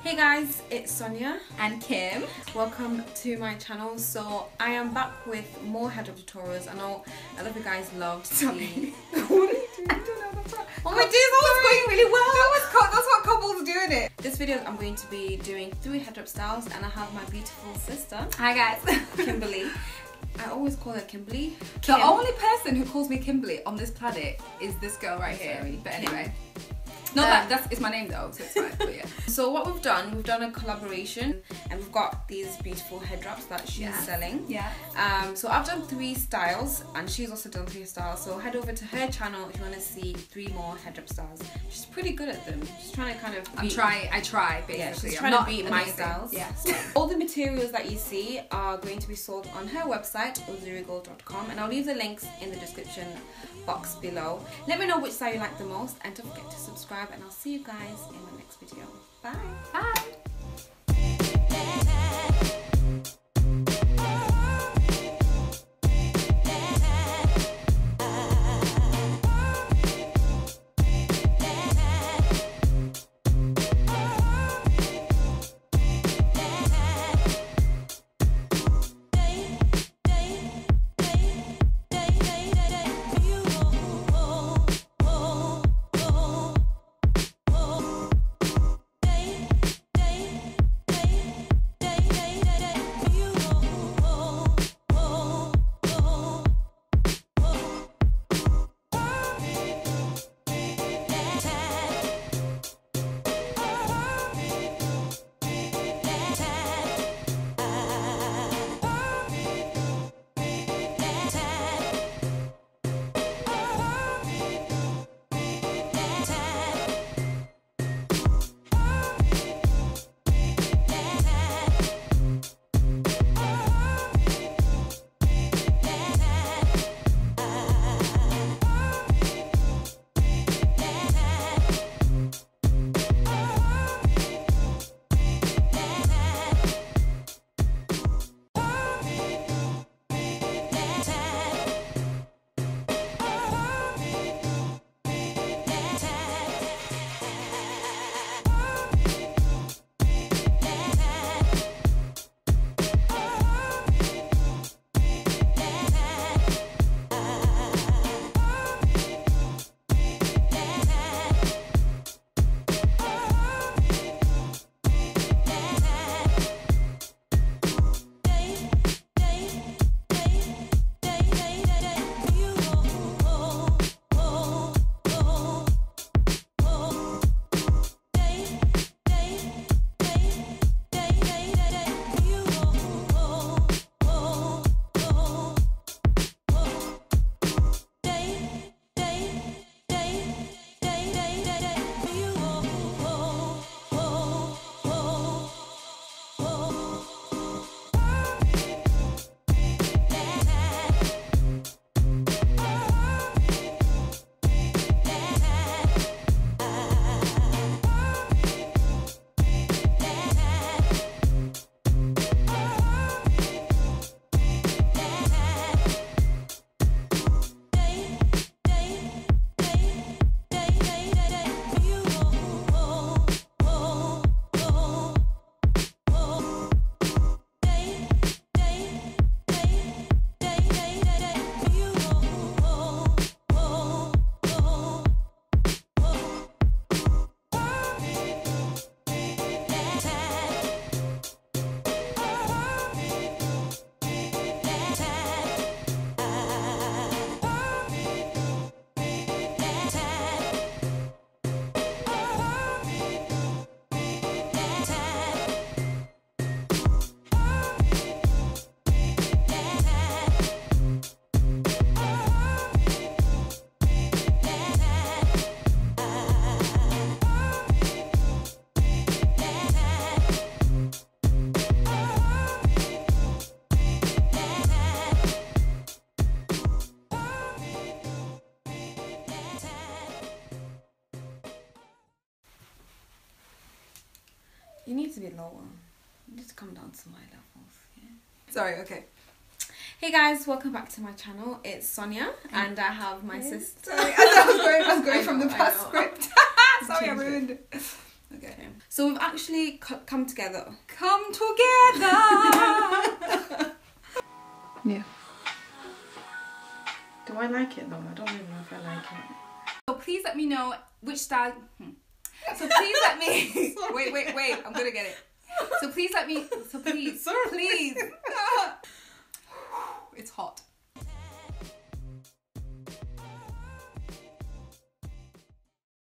Hey guys, it's Sonia. and Kim. Welcome to my channel. So I am back with more head wrap tutorials. I know a lot of you guys loved seeing. what are you doing? I don't know. Oh my days, that was going really well. That was that's what couples do in it. This video I'm going to be doing three head wrap styles and I have my beautiful sister, Hi guys. Kimberly. I always call her Kimberly. The only person who calls me Kimberly on this planet is this girl right here. Sorry, But Kim. No, Um, that that's it's my name though, so it's fine. But yeah, So what we've done, we've done a collaboration and we've got these beautiful head wraps that she's Yeah. selling. yeah. Um, so I've done three styles and she's also done three styles. So head over to her channel if you want to see three more head wrap styles. She's pretty good at them. She's trying to kind of I'm trying. I try basically. Yeah, she's I'm trying not to beat my styles. Yeah. All the materials that you see are going to be sold on her website, uzurigold.com, and I'll leave the links in the description box below. Let me know which style you like the most, and don't forget to subscribe, and I'll see you guys in my next video. Bye. Bye. You need to be lower. You need to come down to my levels. Yeah. Sorry. Okay. Hey guys, welcome back to my channel. It's Sonia, and I have my sister. Sorry. I was going. I was going I from know, the past script. Sorry, I ruined it. Okay. So we've actually come together. Come together. yeah. Do I like it though? I don't even know if I like it. So please let me know which style. Hmm. So please let me. wait, wait, wait. I'm gonna get it. So please let me. So please, please. it's hot.